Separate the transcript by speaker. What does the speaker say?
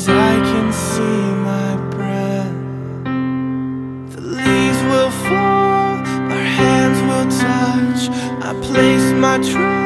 Speaker 1: Cause I can see my breath The leaves will fall, our hands will touch I place my trust